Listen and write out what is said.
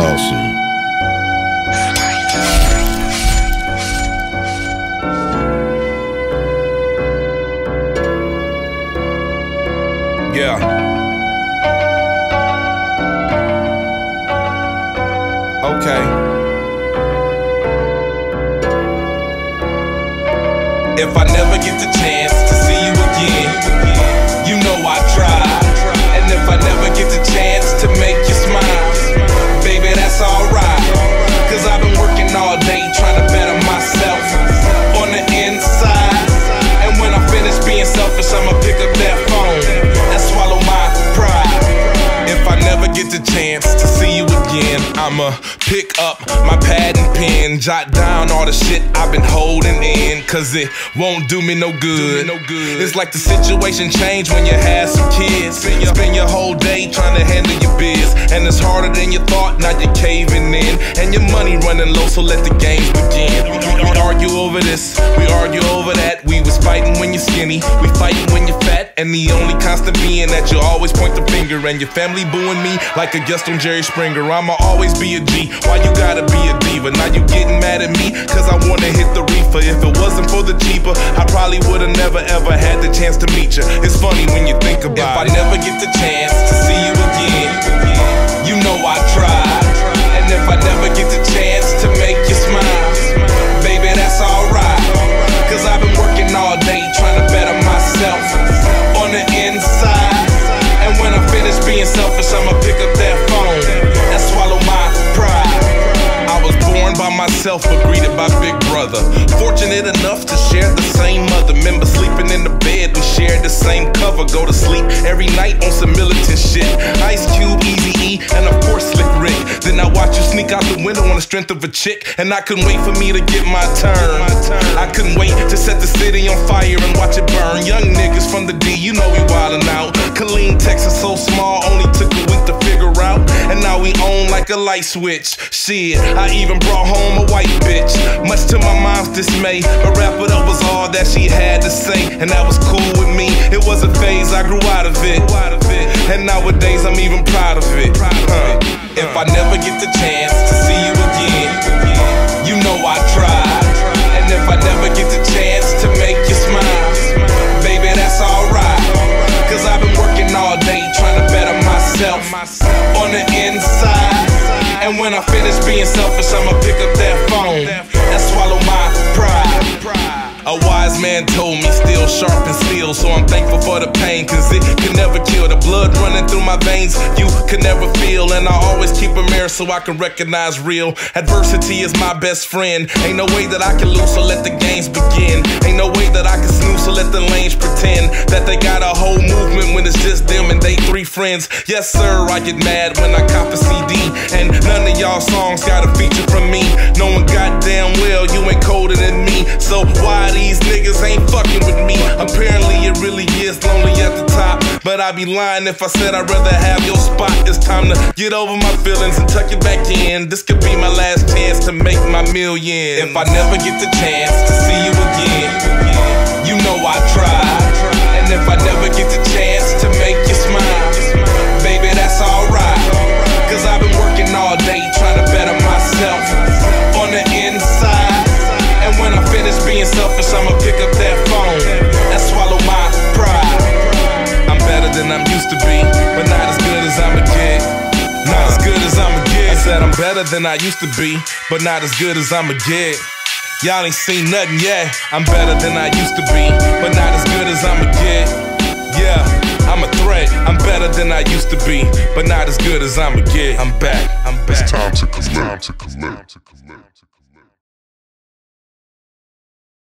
Awesome. Yeah. Okay. If I never get the chance the chance to see you again, I'ma pick up my pad and pen, jot down all the shit I've been holding in, cause it won't do me no good. no good It's like the situation changed when you had some kids. Spend your whole day trying to handle and it's harder than you thought, now you're caving in. And your money running low, so let the games begin. We argue over this, we argue over that. We was fighting when you're skinny, we fighting when you're fat, and the only constant being that you always point the finger, and your family booing me like a guest on Jerry Springer. I'ma always be a G. Why you gotta be a diva? Now you getting mad at me, cause I wanna hit the reefer. If it wasn't for the cheaper, I probably would've never ever had the chance to meet you. It's funny when you think about if it. If I never get the chance to see you again, you know I tried. And if I never get the chance to make you smile, baby, that's alright. Cause I've been working all day trying to better myself on the inside. And when I finish being selfish, I'ma pick up that phone and swallow my pride. I was born by myself, but greeted by Big Brother. Fortunate enough to share the same mother. Remember sleeping in the bed, and shared the same cover. Go to sleep every night on some strength of a chick, and I couldn't wait for me to get my turn. I couldn't wait to set the city on fire and watch it burn. Young niggas from the D, you know we wildin' out. Killeen, Texas, so small, only took a week to figure out. And now we own like a light switch. Shit, I even brought home a white bitch. Much to my mom's dismay, wrap it up was all that she had to say, and that was cool with me. It was a phase, I grew out of it. Myself on the inside. And when I finish being selfish, I'ma pick up that phone and swallow my pride. A wise man told me, still sharp and steel. So I'm thankful for the pain, cause it can never kill. The blood running through my veins, you can never feel. And I always keep a mirror so I can recognize real. Adversity is my best friend. Ain't no way that I can lose, so let the games begin. Ain't no way that I can snooze, so let the lanes pretend that they got friends. Yes, sir, I get mad when I cop a CD. And none of y'all songs got a feature from me. Knowing goddamn well you ain't colder than me. So why these niggas ain't fucking with me? Apparently it really is lonely at the top. But I'd be lying if I said I'd rather have your spot. It's time to get over my feelings and tuck it back in. This could be my last chance to make my million. If I never get the chance to see you again, you know I tried. And if I never get the chance than I'm used to be, but not as good as I'ma get. Not as good as I'ma get. I said I'm better than I used to be, but not as good as I'ma get. Y'all ain't seen nothing yet. I'm better than I used to be, but not as good as I'ma get. Yeah, I'm a threat. I'm better than I used to be, but not as good as I'ma get. I'm back. I'm back. It's time to commit. Time to commit.